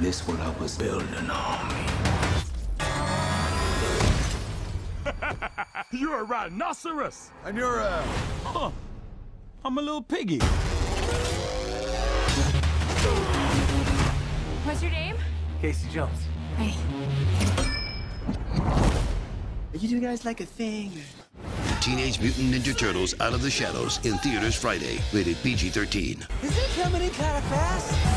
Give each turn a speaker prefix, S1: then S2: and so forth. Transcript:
S1: This what I was building on me.
S2: You're a rhinoceros!
S3: And you're a...
S2: Huh. I'm a little piggy.
S4: What's your name?
S3: Casey Jones.
S4: Hey.
S3: You two guys like a thing?
S5: Teenage Mutant Ninja Turtles Out of the Shadows in theaters Friday. Rated PG 13.
S3: Is it coming in kind of fast?